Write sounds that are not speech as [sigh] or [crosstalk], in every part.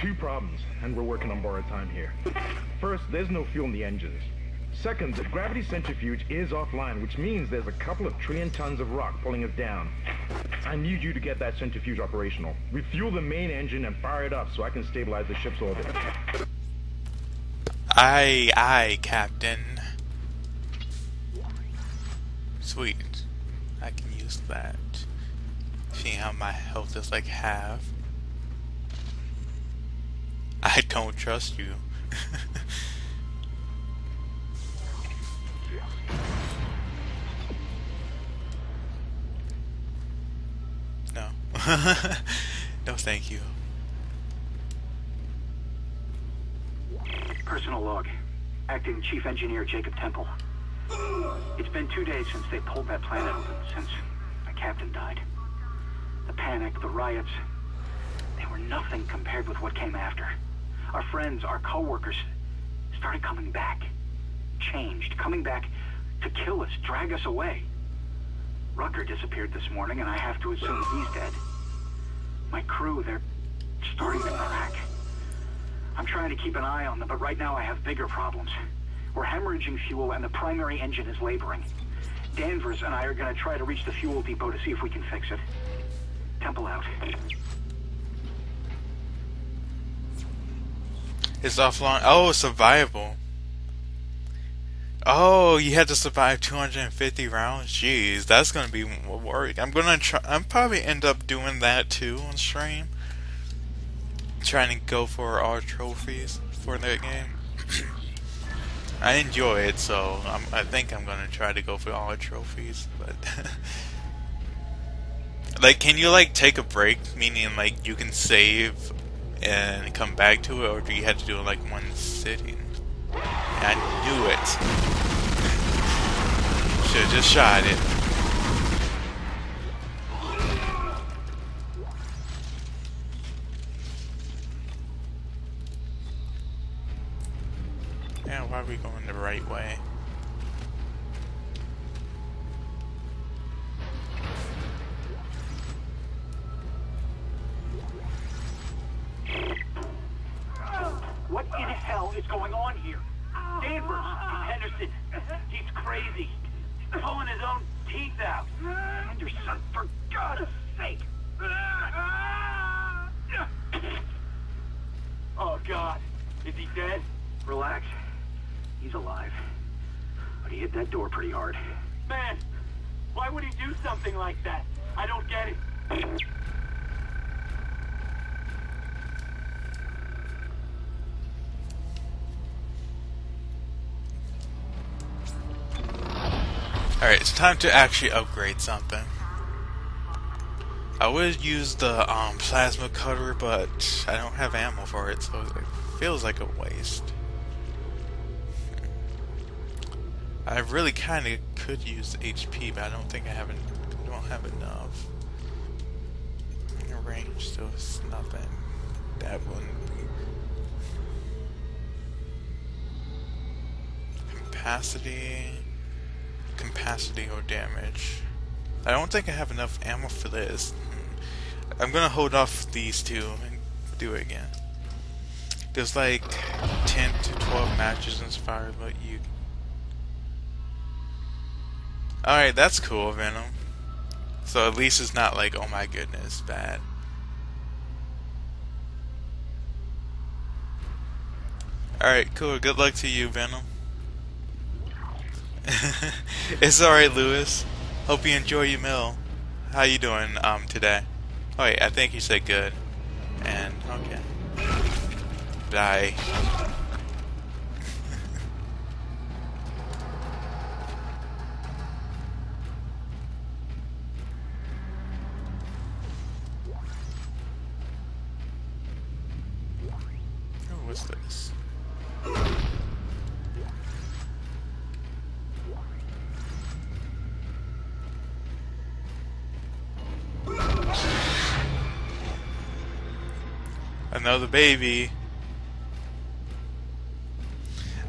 Two problems, and we're working on borrowed time here. First, there's no fuel in the engines. Second, the gravity centrifuge is offline, which means there's a couple of trillion tons of rock pulling us down. I need you to get that centrifuge operational. Refuel the main engine and fire it up so I can stabilize the ship's orbit. Aye, aye, Captain. Sweet. I can use that. Seeing how my health is like half. I don't trust you. [laughs] no. [laughs] no, thank you. Personal log. Acting Chief Engineer Jacob Temple. It's been two days since they pulled that planet open, since my captain died. The panic, the riots, they were nothing compared with what came after. Our friends, our co-workers, started coming back. Changed, coming back to kill us, drag us away. Rucker disappeared this morning, and I have to assume he's dead. My crew, they're starting to crack. I'm trying to keep an eye on them, but right now I have bigger problems. We're hemorrhaging fuel, and the primary engine is laboring. Danvers and I are going to try to reach the fuel depot to see if we can fix it. Temple out. It's offline. Oh, survival. Oh, you had to survive 250 rounds. Jeez, that's gonna be work. I'm gonna try. I'm probably end up doing that too on stream. Trying to go for all trophies for that game. [clears throat] I enjoy it, so I'm, I think I'm gonna try to go for all trophies. But [laughs] like, can you like take a break? Meaning, like, you can save and come back to it, or do you have to do it like one sitting? I knew it. Should have just shot it. Yeah, why are we going the right way? Is going on here? Oh. Danvers, Henderson, he's crazy. He's pulling his own teeth out. Henderson, for God's sake. Oh, God. Is he dead? Relax. He's alive. But he hit that door pretty hard. Man, why would he do something like that? I don't get it. Alright, it's time to actually upgrade something. I would use the um, plasma cutter, but I don't have ammo for it, so it feels like a waste. I really kind of could use HP, but I don't think I have en don't have enough. Range, so it's nothing. That wouldn't. Capacity, capacity or damage. I don't think I have enough ammo for this. Hmm. I'm gonna hold off these two and do it again. There's like 10 to 12 matches inspired, but you. Alright, that's cool, Venom. So at least it's not like, oh my goodness, bad. Alright, cool. Good luck to you, Venom. [laughs] it's alright, Lewis. Hope you enjoy your meal. How you doing um today? Oh wait, I think you said good. And okay. Bye. baby.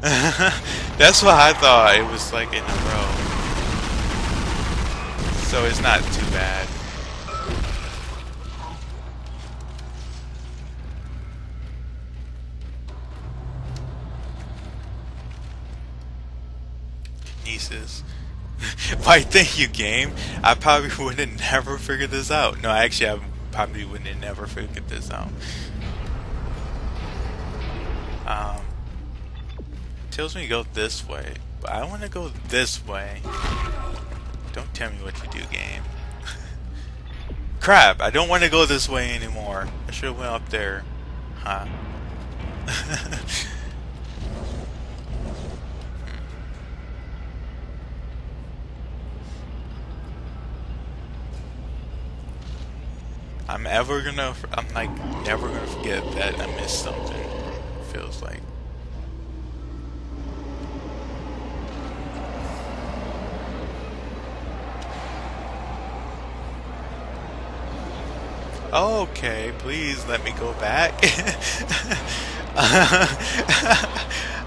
[laughs] That's what I thought. It was like in a row. So it's not too bad. Nieces. [laughs] Why, thank you, game. I probably [laughs] would have never figured this out. No, actually, I probably wouldn't have never figured this out. Tells me to go this way, but I want to go this way. Don't tell me what to do, game. [laughs] Crap, I don't want to go this way anymore. I should have went up there. Huh. [laughs] I'm ever gonna, I'm like never gonna forget that I missed something. Feels like. Okay, please let me go back. [laughs]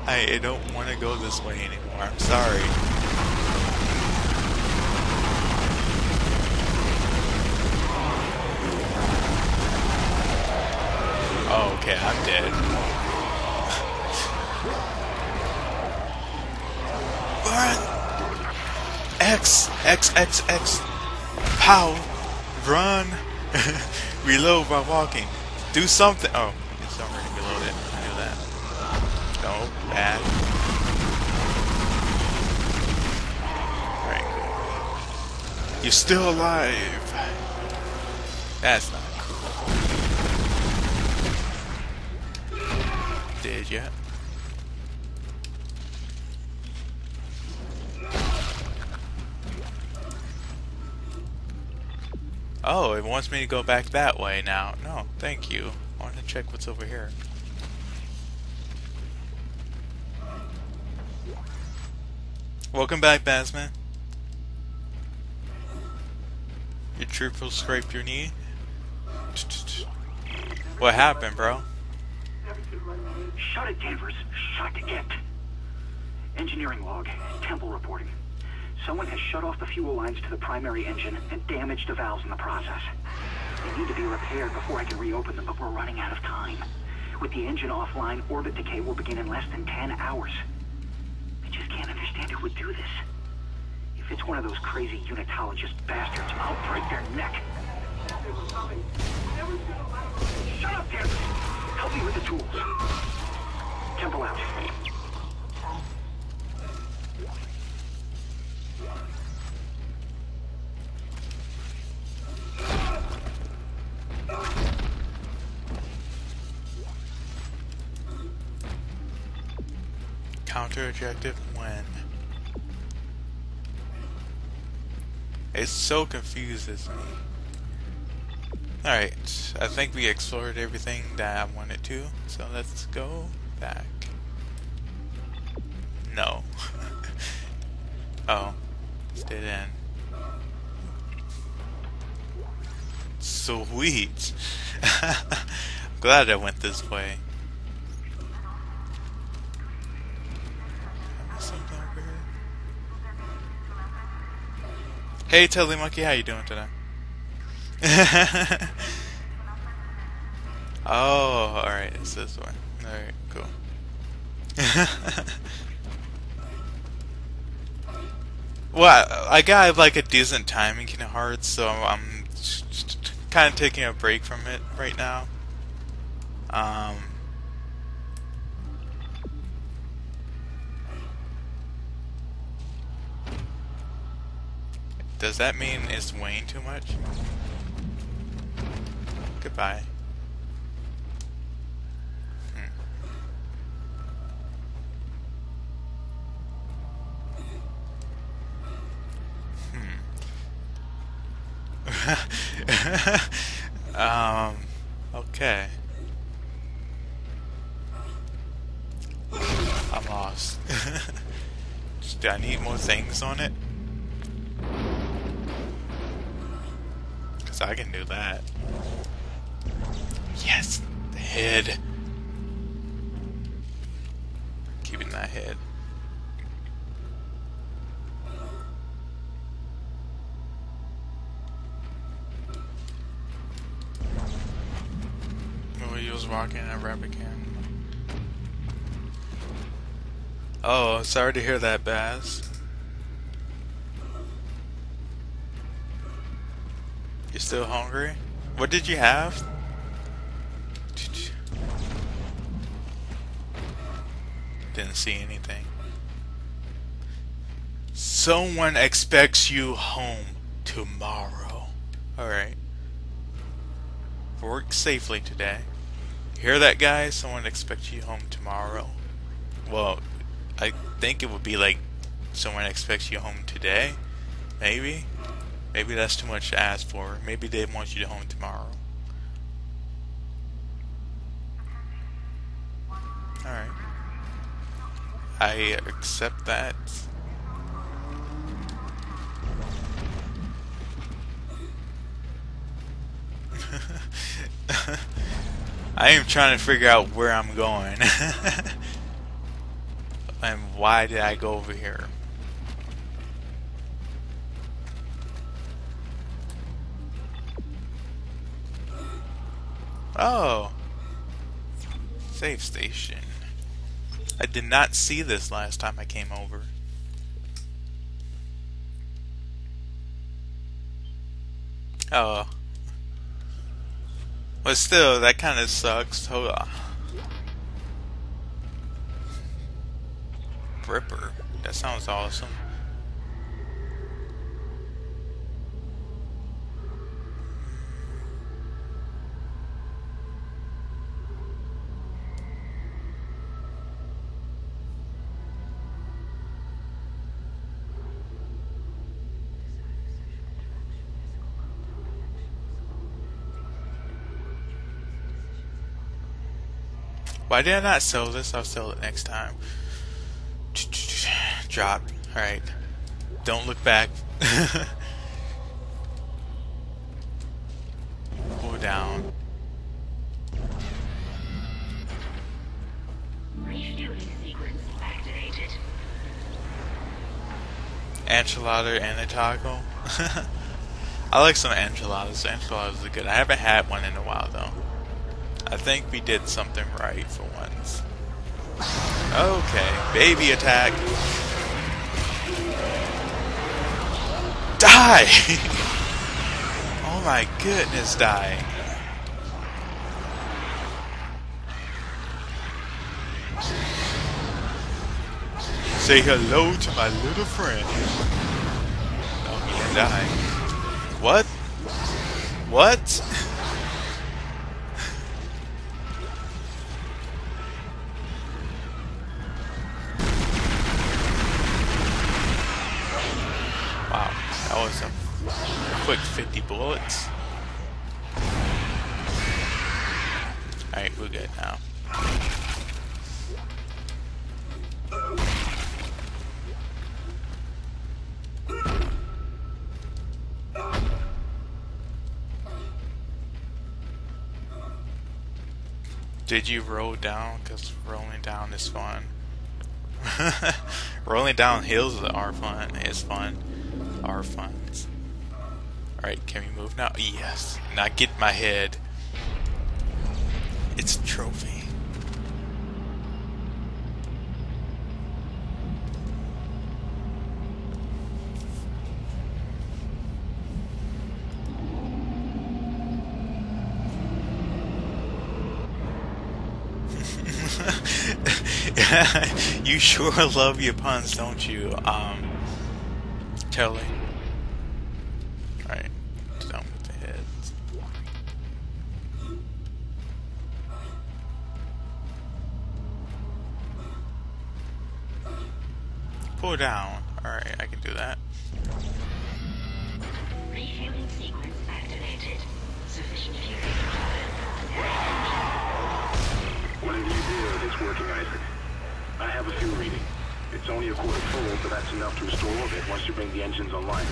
I don't want to go this way anymore. I'm sorry. Oh, okay, I'm dead. Run! X, X, X, X. Pow! Run! [laughs] Reload by walking. Do something. Oh, it's already reloaded. I knew that. No, bad. Right. You're still alive. That's not Oh, it wants me to go back that way now. No, thank you. I want to check what's over here. Welcome back, Basman. Your triple scraped your knee? What happened, bro? Shut it, Danvers. Shut it. Engineering log. Temple reporting. Someone has shut off the fuel lines to the primary engine and damaged the valves in the process. They need to be repaired before I can reopen them, but we're running out of time. With the engine offline, orbit decay will begin in less than 10 hours. I just can't understand who would do this. If it's one of those crazy unitologist bastards, I'll break their neck. Shut up, Danvers! Help me with the tools. Temple out. Counter objective when? It so confuses me. Alright, I think we explored everything that I wanted to, so let's go back. No. [laughs] oh, dead end. Sweet! [laughs] Glad I went this way. Hey, Telly Monkey, how you doing today? [laughs] oh, alright, it's this one. Alright, cool. [laughs] well, I got like a decent time in Kingdom Hearts, so I'm kind of taking a break from it right now. Um, Does that mean it's weighing too much? Goodbye. Hmm. Hmm. um, okay. I'm lost. Do I on it? So I can do that. Yes! The head. Keeping that head. Oh, he was walking a rabbit can. Oh, sorry to hear that, Baz. Still hungry? What did you have? Didn't see anything. Someone expects you home tomorrow. Alright. Work safely today. Hear that, guys? Someone expects you home tomorrow. Well, I think it would be like someone expects you home today. Maybe. Maybe that's too much to ask for. Maybe they want you to home tomorrow. Alright. I accept that. [laughs] I am trying to figure out where I'm going. [laughs] and why did I go over here? Oh. Safe station. I did not see this last time I came over. Oh. But still, that kind of sucks. Hold on. Ripper. That sounds awesome. Why did I not sell this? I'll sell it next time. [tsk] Drop. Alright. Don't look back. [laughs] Pull down. Enchilada and a taco. [laughs] I like some enchiladas. Enchiladas are good. I haven't had one in a while though. I think we did something right for once. Okay, baby attack. Die! [laughs] oh my goodness, die. Say hello to my little friend. Oh, didn't die. What? What? [laughs] Did you roll down? Because rolling down is fun. [laughs] rolling down hills are fun. It's fun. Are fun. Alright, can we move now? Yes. Now get my head. It's a trophy. You sure [laughs] love your puns, don't you? Um, Telly. Alright, down with the heads. Pull down. Alright, I can do that. Refueling sequence activated. Sufficient fuel Whatever you did, it's working, Isaac. Reading. It's only a quarter full, but that's enough to restore orbit once you bring the engines online.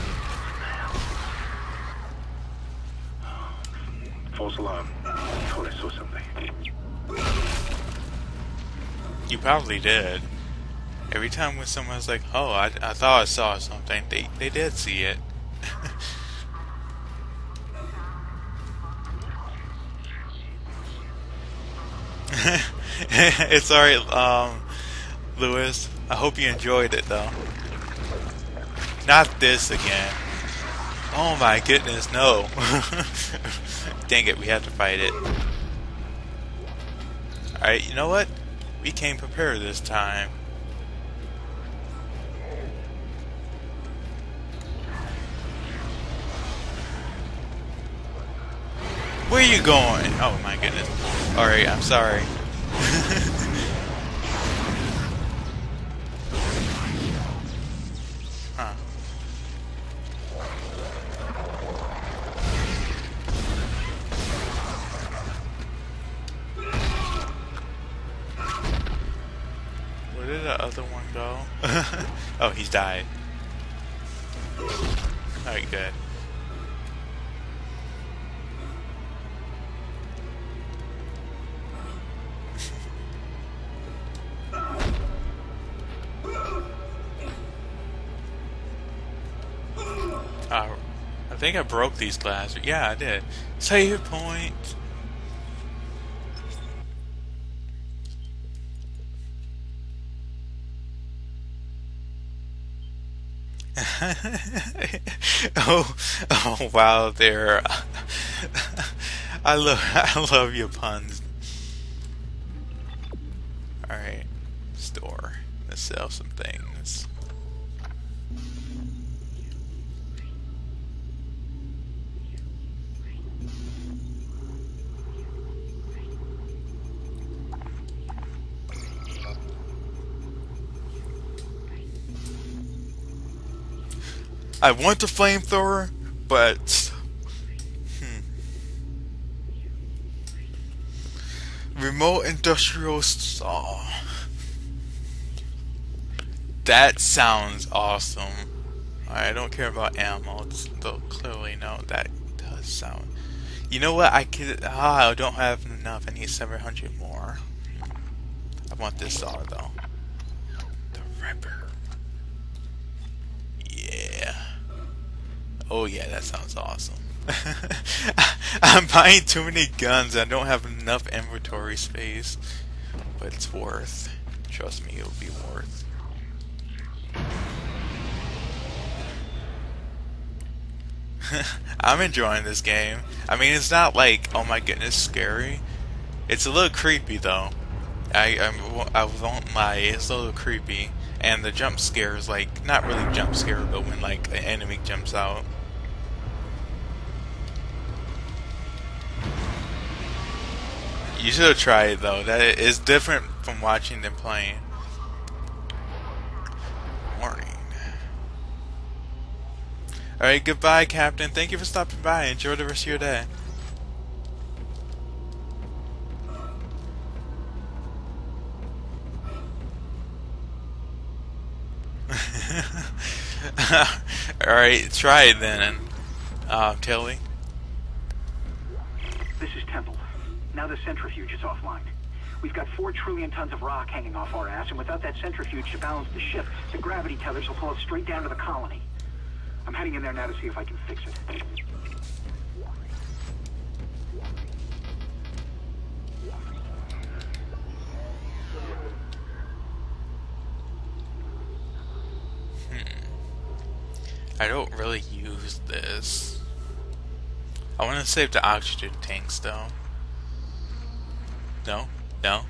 False alarm. I Thought I saw something. You probably did. Every time when someone's like, "Oh, I, I thought I saw something," they they did see it. [laughs] it's alright, um, Lewis. I hope you enjoyed it though. Not this again. Oh my goodness, no. [laughs] Dang it, we have to fight it. Alright, you know what? We came prepared this time. Where you going? Oh my goodness. Alright, I'm sorry. [laughs] died. Alright, good. Uh, I think I broke these glass. Yeah, I did. Save point. [laughs] oh, oh wow! There, [laughs] I love, [laughs] I love your puns. All right, store. Let's sell some things. I want a flamethrower, but hmm. remote industrial saw. That sounds awesome. I don't care about ammo, though clearly no, that does sound. You know what? I could. Ah, I don't have enough. I need 700 more. I want this saw though. The Ripper. Yeah. Oh yeah, that sounds awesome. [laughs] I'm buying too many guns. I don't have enough inventory space, but it's worth. Trust me, it'll be worth. [laughs] I'm enjoying this game. I mean, it's not like oh my goodness scary. It's a little creepy though. I I, I won't lie. It's a little creepy, and the jump scare is like not really jump scare, but when like an enemy jumps out. You should have tried it though. That is different from watching them playing. Warning. Alright, goodbye, Captain. Thank you for stopping by. Enjoy the rest of your day. [laughs] Alright, try it then, uh, Tilly. This is Temple. Now the centrifuge is offline. We've got four trillion tons of rock hanging off our ass, and without that centrifuge to balance the ship, the gravity tethers will pull us straight down to the colony. I'm heading in there now to see if I can fix it. Hmm. I don't really use this. I want to save the oxygen tanks though. No? No?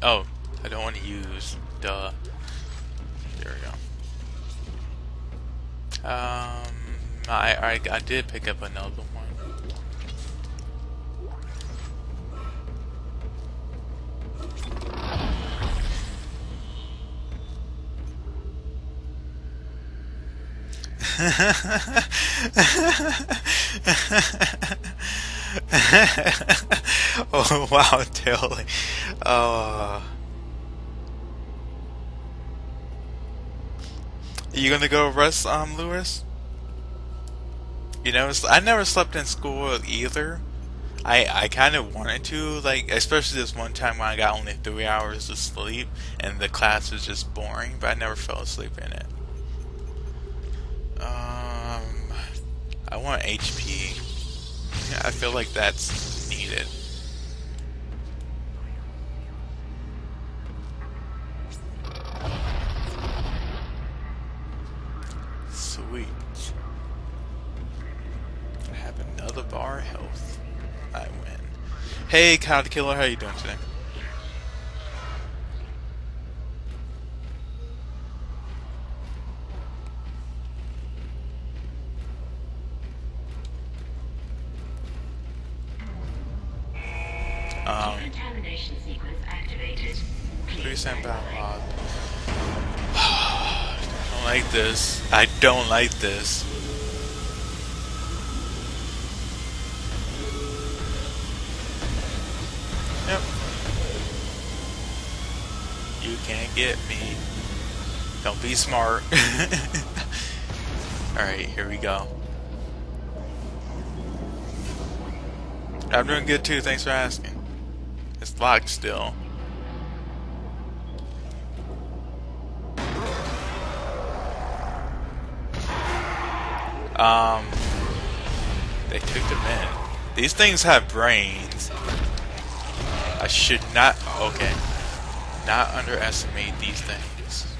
Oh, I don't want to use the. There we go. Um, I, I, I did pick up another one. [laughs] [laughs] oh wow, [laughs] Tilly. Oh. You gonna go rest, um, Lewis? You know, I never slept in school either. I I kind of wanted to, like, especially this one time when I got only three hours of sleep and the class was just boring, but I never fell asleep in it. Um, I want HP. I feel like that's needed. Hey, the Killer, how you doing today? Um, Decontamination sequence activated. please back, Bob. [sighs] I don't like this. I don't like this. Yep. You can't get me. Don't be smart. [laughs] Alright, here we go. I'm doing good too, thanks for asking. It's locked still. Um, they took them in. These things have brains. I should not, okay, not underestimate these things.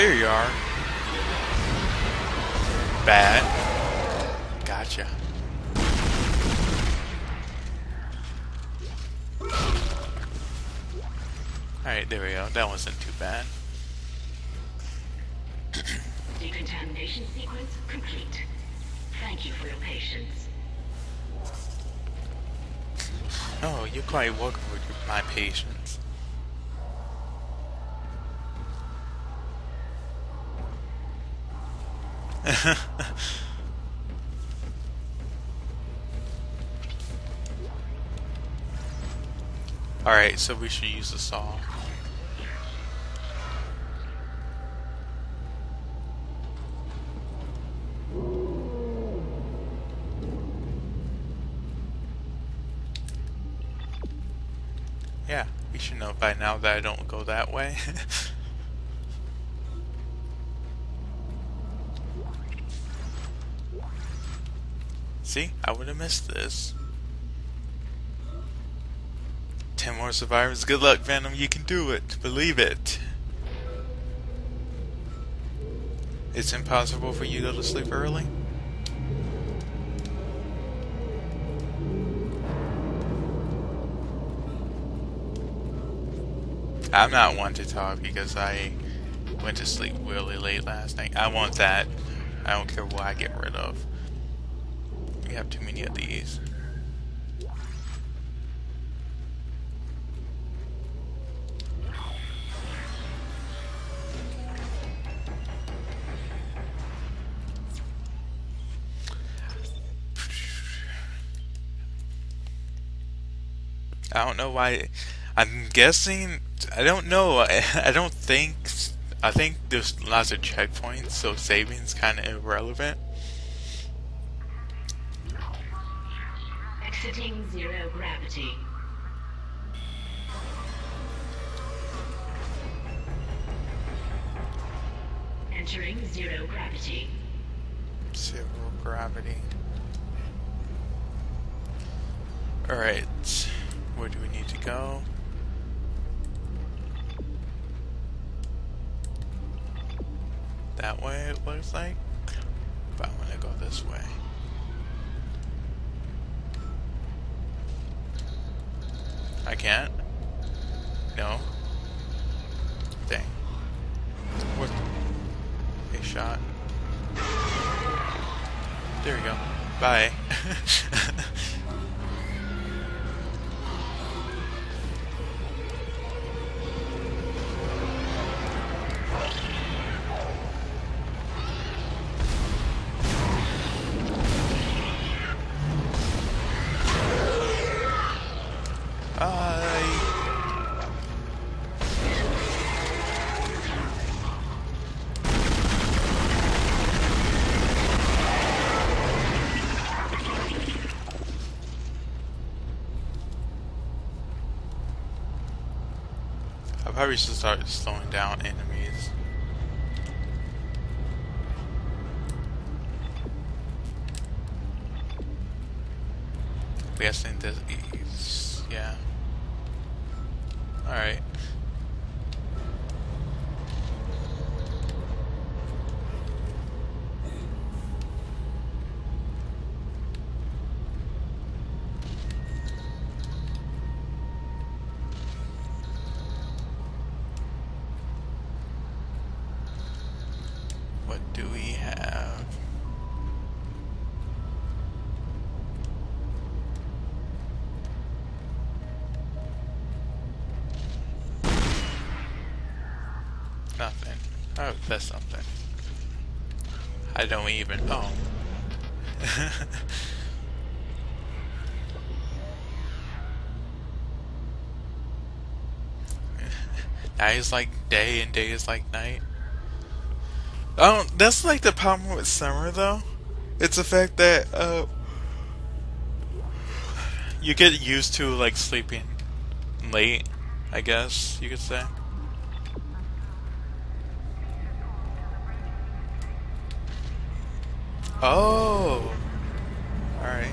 There you are. Bad. Gotcha. Alright, there we go. That wasn't too bad. Decontamination sequence complete. Thank you for your patience. Oh, you're quite welcome with my patience. [laughs] Alright, so we should use the saw. Yeah, we should know by now that I don't go that way. [laughs] See, I would have missed this. Ten more survivors. Good luck, Venom. You can do it. Believe it. It's impossible for you to go to sleep early? I'm not one to talk because I went to sleep really late last night. I want that. I don't care what I get rid of. Have too many of these. I don't know why. I'm guessing. I don't know. I, [laughs] I don't think. I think there's lots of checkpoints, so saving's kind of irrelevant. Exiting zero gravity. Entering zero gravity. Zero gravity. Alright. Where do we need to go? That way it looks like. But I'm gonna go this way. I can't? No? Dang. What? A shot. There we go. Bye. [laughs] We should start slowing down enemies. Yes, Oh, that's something. I don't even. Oh. [laughs] night is like day and day is like night. Oh, that's like the problem with summer though. It's the fact that uh, you get used to like sleeping late. I guess you could say. Oh. Alright.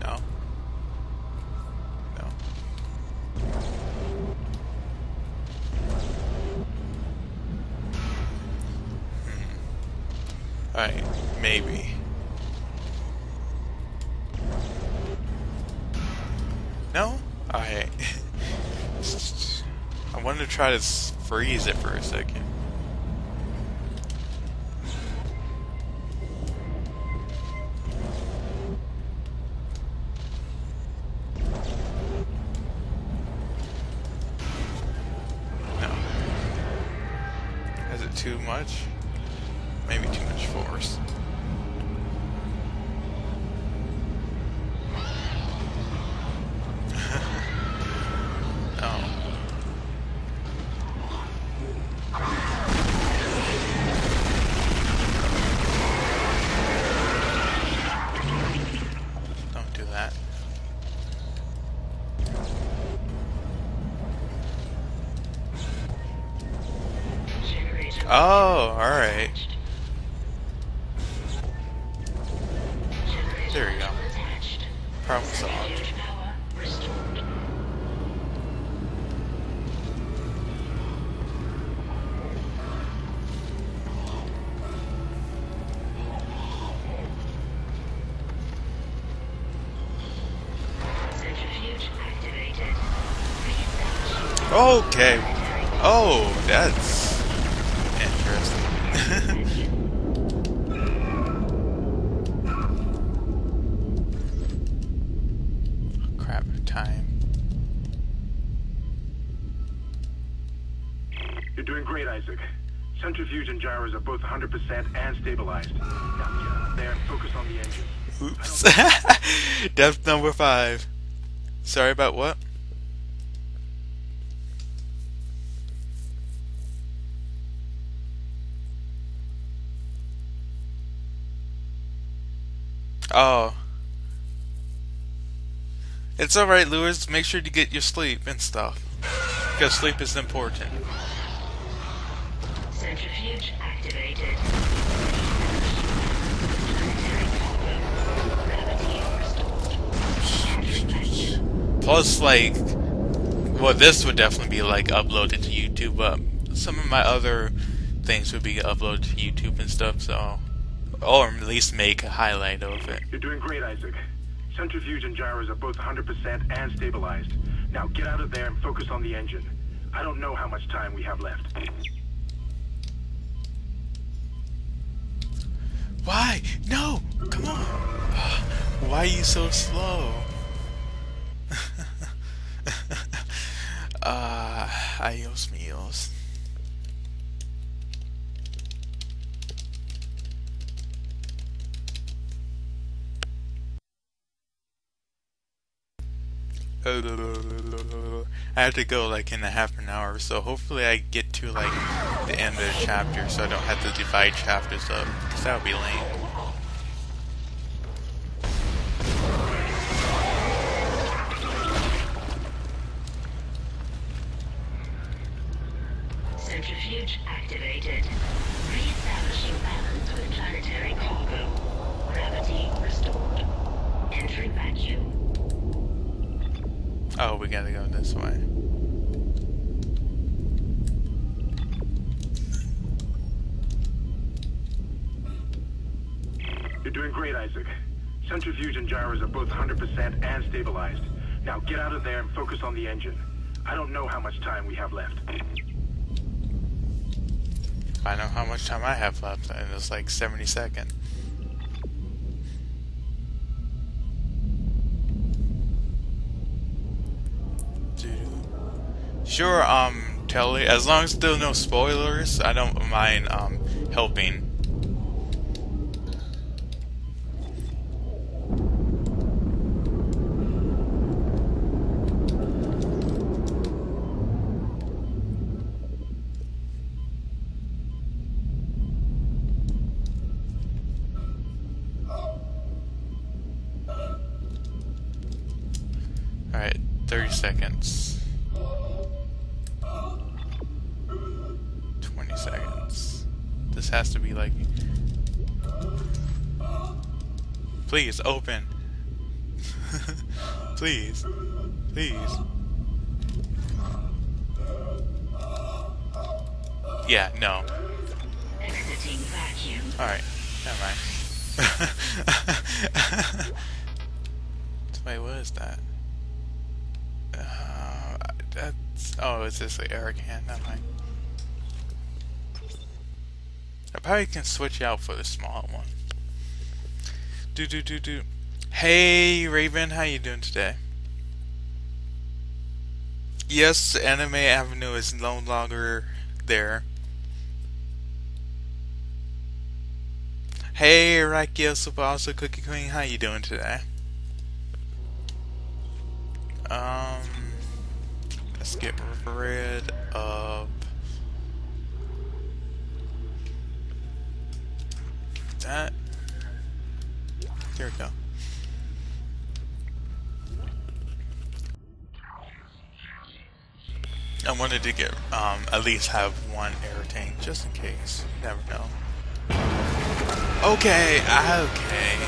No. No. Hmm. Alright, maybe. No? Alright. [laughs] I wanted to try to freeze it for a second. Oh, alright. Sorry about what? Oh. It's alright, Lewis. Make sure to get your sleep and stuff. Because sleep is important. Centrifuge activated. Plus, like, well, this would definitely be like uploaded to YouTube, but some of my other things would be uploaded to YouTube and stuff. So, or at least make a highlight of it. You're doing great, Isaac. Centrifuge and gyros are both 100% and stabilized. Now get out of there and focus on the engine. I don't know how much time we have left. Why? No! Come on! [sighs] Why are you so slow? Uh, adios míos. I have to go like in a half an hour, so hopefully I get to like the end of the chapter, so I don't have to divide chapters up, because that would be lame. Oh, we gotta go this way. You're doing great, Isaac. Centrifuge and gyros are both 100% and stabilized. Now get out of there and focus on the engine. I don't know how much time we have left. I know how much time I have left, and it's like 70 seconds. Sure, um, Telly, as long as there are no spoilers, I don't mind, um, helping. Please. Please. Yeah, no. Exiting vacuum. Alright, never mind. [laughs] Wait, what is that? Uh, that's oh, it's just the Eric hand. Never mind. I probably can switch out for the small one. Do do do do. Hey Raven, how you doing today? Yes, Anime Avenue is no longer there. Hey, Rakia Super Also Cookie Queen, how you doing today? Um, let's get rid of that. There we go. I wanted to get um at least have one air tank just in case. Never know. Okay, okay.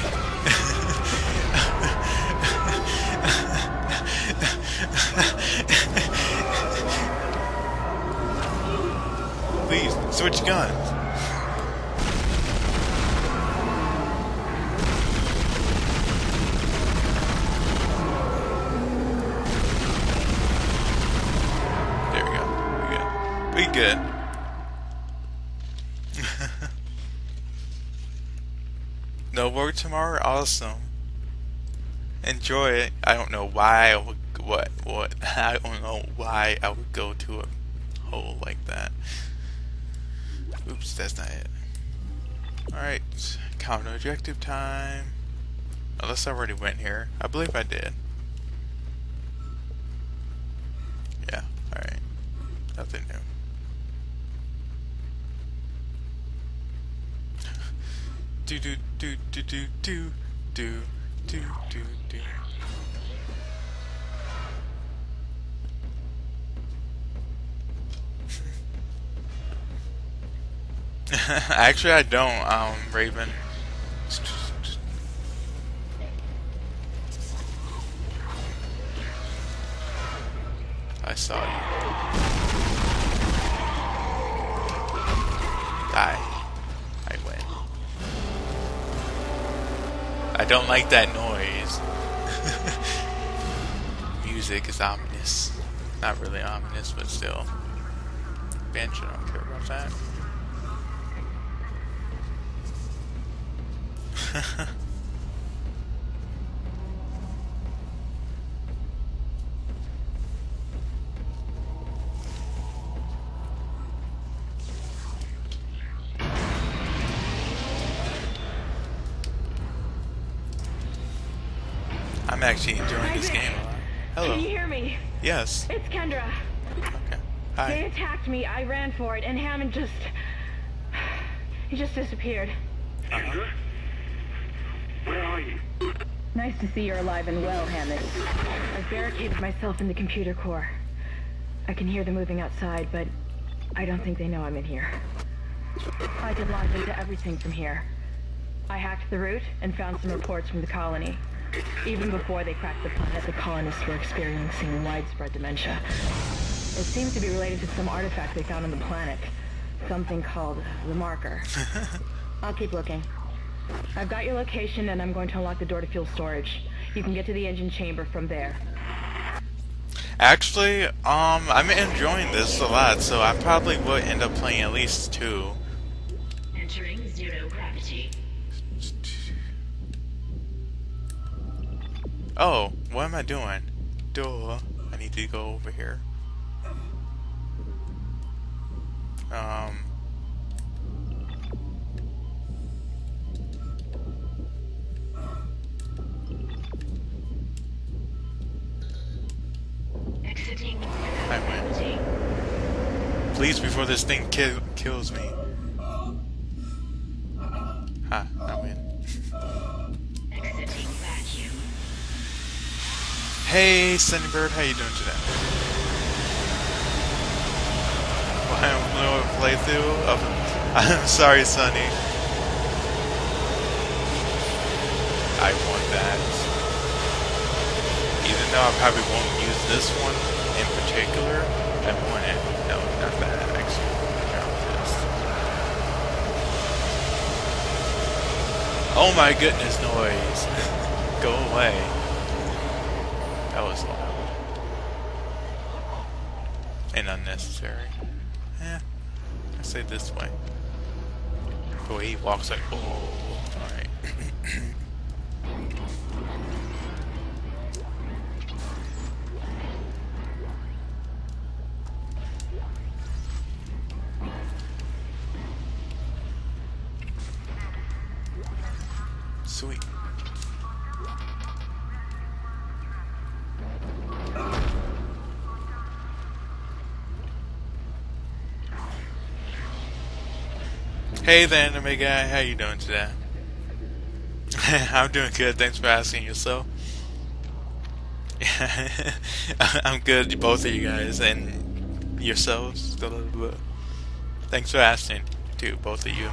[laughs] Please, switch guns. We good. [laughs] no work tomorrow? Awesome. Enjoy it. I don't know why I would what what [laughs] I don't know why I would go to a hole like that. Oops, that's not it. Alright, counter objective time. Unless I already went here. I believe I did. Yeah, alright. Nothing new. Do do do do do do do do do do [laughs] Actually, I don't, um, Raven. Like that noise. [laughs] Music is ominous. Not really ominous, but still. Bench, I don't care about that. [laughs] actually enjoying this game. Hello. Can you hear me? Yes. It's Kendra. Okay. They attacked me. I ran for it, and Hammond just. He just disappeared. Uh-huh. Where are you? Nice to see you're alive and well, Hammond. I've barricaded myself in the computer core. I can hear them moving outside, but I don't think they know I'm in here. I can launch into everything from here. I hacked the route and found some reports from the colony. Even before they cracked the planet, the colonists were experiencing widespread dementia. It seems to be related to some artifact they found on the planet. Something called the marker. [laughs] I'll keep looking. I've got your location and I'm going to unlock the door to fuel storage. You can get to the engine chamber from there. Actually, um, I'm enjoying this a lot, so I probably would end up playing at least two. Oh, what am I doing? Duh. I need to go over here. Um. I win. Please, before this thing ki kills me. Ha, I win. Hey, Sunnybird, how you doing today? Well, I'm playthrough of. [laughs] I'm sorry, Sunny. I want that. Even though I probably won't use this one in particular, I want it. No, not that. Actually. Oh my goodness, noise! [laughs] Go away. That was loud. And unnecessary. Eh, I say this way. The way he walks like, oh, alright. [clears throat] Hey there, anime guy. How you doing today? [laughs] I'm doing good. Thanks for asking yourself. [laughs] I'm good, both of you guys, and yourselves. Thanks for asking, too, both of you.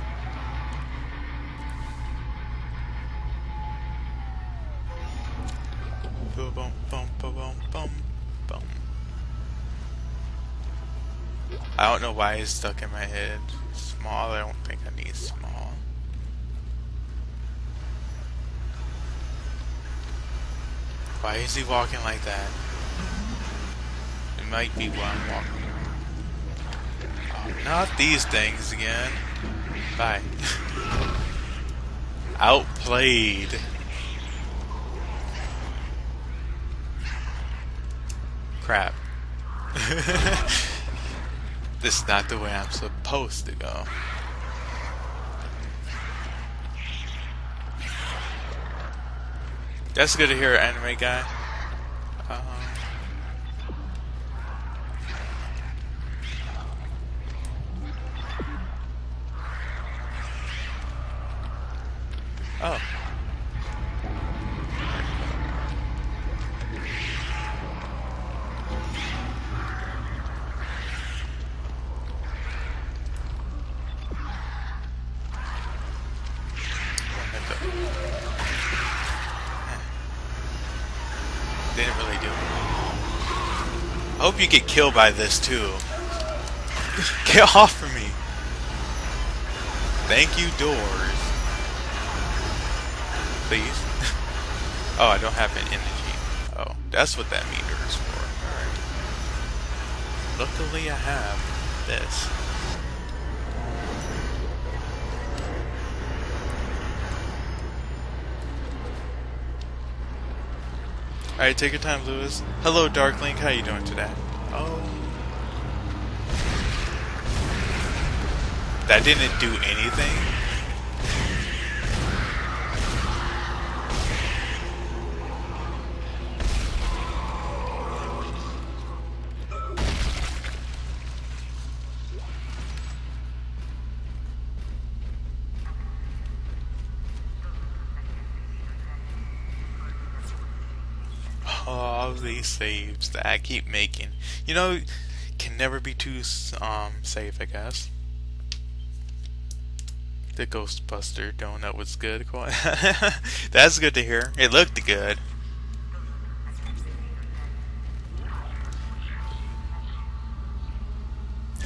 Boom, boom, boom. I don't know why it's stuck in my head. Small, I don't think I need small. Why is he walking like that? It might be why I'm walking. Oh, not these things again. Bye. [laughs] Outplayed. Crap. [laughs] this is not the way I'm supposed to go. That's good to hear, anime guy. Hope you get killed by this too. [laughs] Get off of me. Thank you, doors. Please. [laughs] oh, I don't have an energy. Oh, that's what that meter is for. Alright. Luckily, I have this. Alright, take your time, Lewis. Hello, Darklink. How you doing today? That didn't do anything? all these saves that I keep making. You know, can never be too um safe, I guess. The Ghostbuster donut was good. [laughs] That's good to hear. It looked good. [laughs]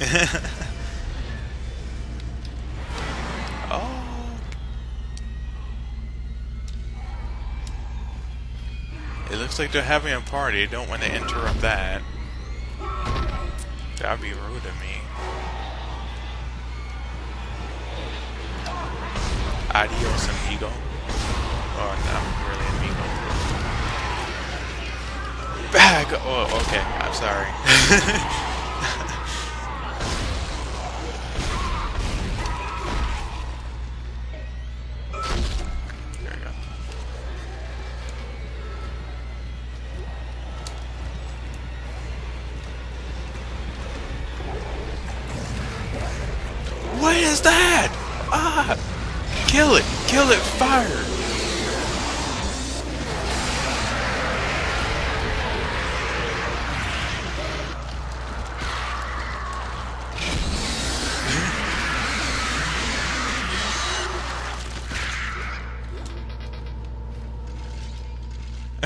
oh. It looks like they're having a party. Don't want to interrupt that. That'd be rude of me. Adios, amigo. Oh, not really amigo. Bag! Oh, okay. I'm sorry. [laughs]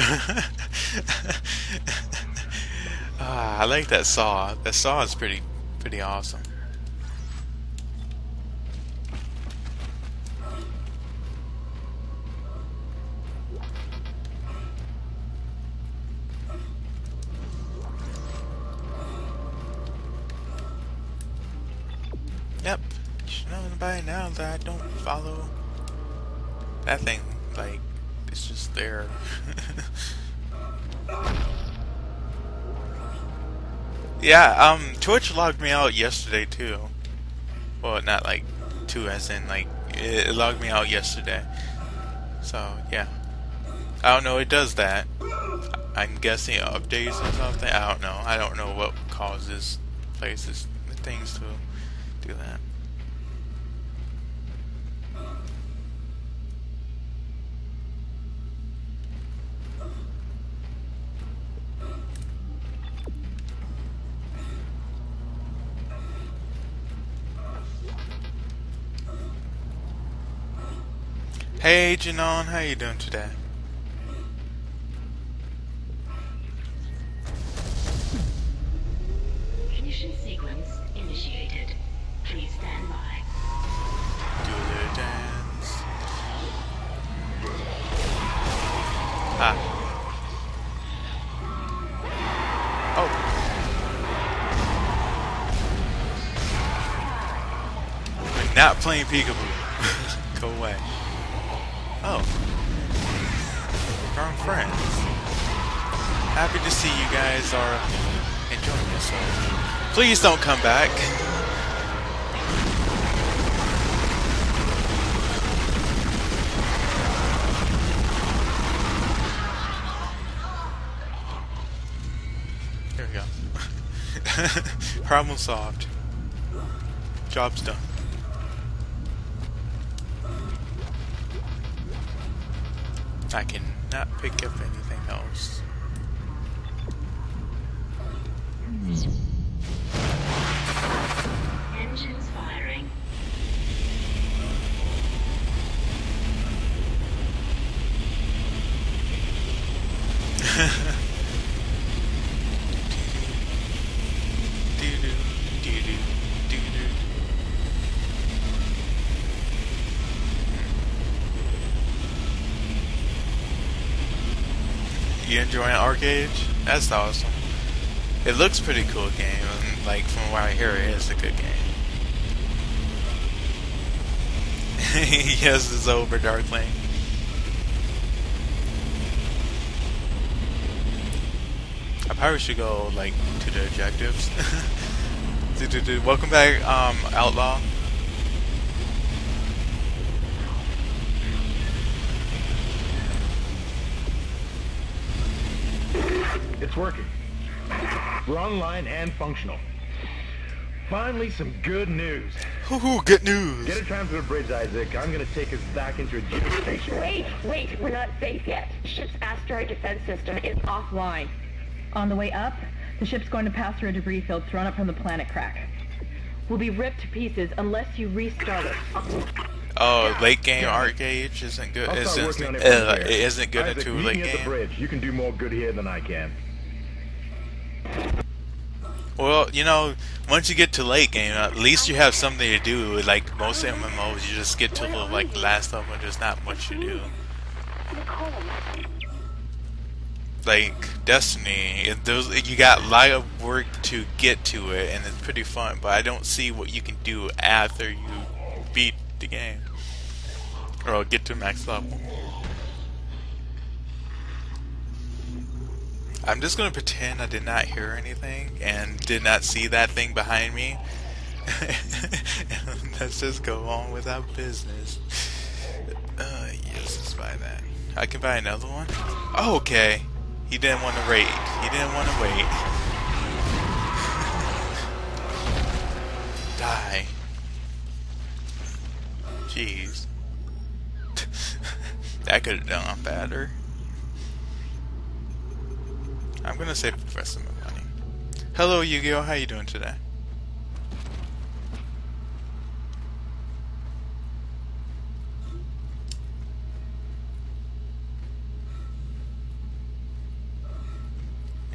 [laughs] ah, I like that saw. That saw is pretty, pretty awesome. Yep. You should know by now that I don't follow that thing. Yeah, um, Twitch logged me out yesterday too. Well, not like two as in like it logged me out yesterday. So yeah, I don't know. It does that. I'm guessing updates or something. I don't know. I don't know what causes places things to do that. Hey Janon, how you doing today? Ignition sequence initiated. Please stand by. Do the dance. Ah. Oh. We're not playing peekaboo. Friends. Happy to see you guys are enjoying yourself. Please don't come back. There we go. [laughs] Problem solved. Job's done. Enjoying ArcheAge? That's awesome. It looks pretty cool game, and like from what I hear, it is a good game. [laughs] yes, it's over, Darkling. I probably should go like to the objectives. [laughs] Welcome back, um, Outlaw. It's working. We're online and functional. Finally, some good news. Hoo-hoo, good news. Get a tram to the bridge, Isaac. I'm gonna take us back into a geostation. Wait, wait, we're not safe yet. Ship's asteroid defense system is offline. On the way up, the ship's going to pass through a debris field thrown up from the planet crack. We'll be ripped to pieces unless you restart it. Oh, late game ArcheAge isn't good. I'll start Isn't, working on it uh, from it here. isn't good Isaac, into meet late me at the game. bridge. You can do more good here than I can. Well, you know, once you get to late game, at least you have something to do. Like most MMOs, you just get to the like last level and there's not much to do. Like Destiny, those you got a lot of work to get to it, and it's pretty fun. But I don't see what you can do after you beat the game or get to max level. I'm just gonna pretend I did not hear anything and did not see that thing behind me. [laughs] let's just go on with our business. Uh, yes, let's buy that. I can buy another one. Oh, okay. He didn't want to wait. He didn't want to wait. [laughs] Die. Jeez. [laughs] that could have done better. I'm gonna save my money. Hello, Yu-Gi-Oh! How you doing today?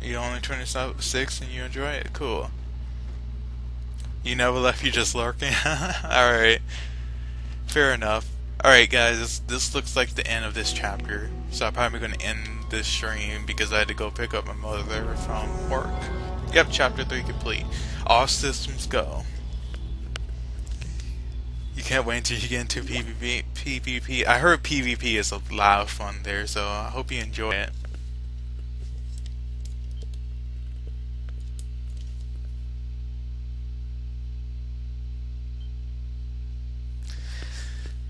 You only turn yourself six and you enjoy it? Cool. You never left, you just lurking? [laughs] Alright. Fair enough. Alright guys, this, this looks like the end of this chapter. So I'm probably going to end this stream because I had to go pick up my mother from work. Yep, chapter 3 complete. All systems go. You can't wait until you get into PvP. PvP. I heard PvP is a lot of fun there, so I hope you enjoy it.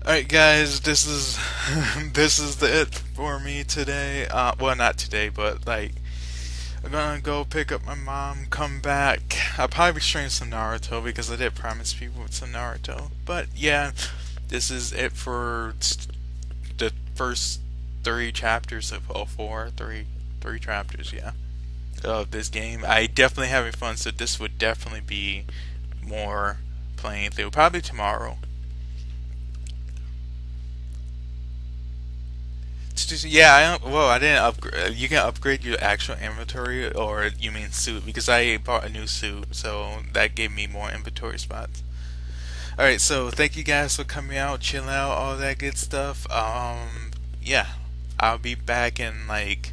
Alright guys, this is [laughs] this is the it for me today. Uh, well not today, but like I'm gonna go pick up my mom, come back. I'll probably stream some Naruto because I did promise people some Naruto. But yeah, this is it for the first three chapters of oh four, three three chapters, yeah. Of this game. I definitely having fun, so this would definitely be more playing through. Probably tomorrow. Yeah, I, well, I didn't upgrade. You can upgrade your actual inventory, or you mean suit? Because I bought a new suit, so that gave me more inventory spots. All right, so thank you guys for coming out, chilling out, all that good stuff. Um, yeah, I'll be back in like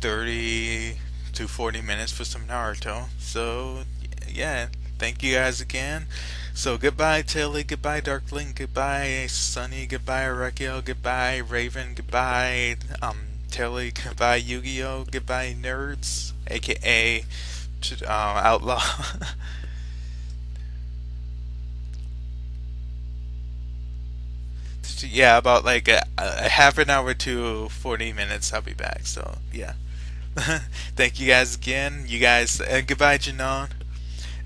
thirty to forty minutes for some Naruto. So yeah, thank you guys again. So goodbye Tilly, goodbye Darkling, goodbye Sunny, goodbye Rekio, goodbye Raven, goodbye um Tilly, goodbye Yu-Gi-Oh, goodbye Nerds, aka uh, Outlaw. [laughs] yeah, about like a, a half an hour to 40 minutes I'll be back. So, yeah. [laughs] Thank you guys again. You guys, uh, goodbye Janon.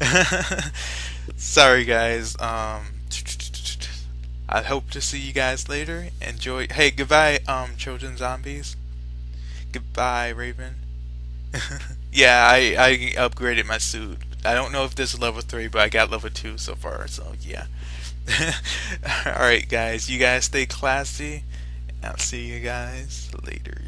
[laughs] Sorry, guys. Um, I hope to see you guys later. Enjoy. Hey, goodbye, um, children zombies. Goodbye, Raven. [laughs] yeah, I I upgraded my suit. I don't know if this is level three, but I got level two so far. So yeah. [laughs] All right, guys. You guys stay classy. I'll see you guys later.